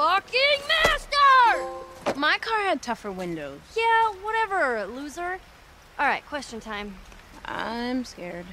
Fucking master! My car had tougher windows. Yeah, whatever, loser. All right, question time. I'm scared.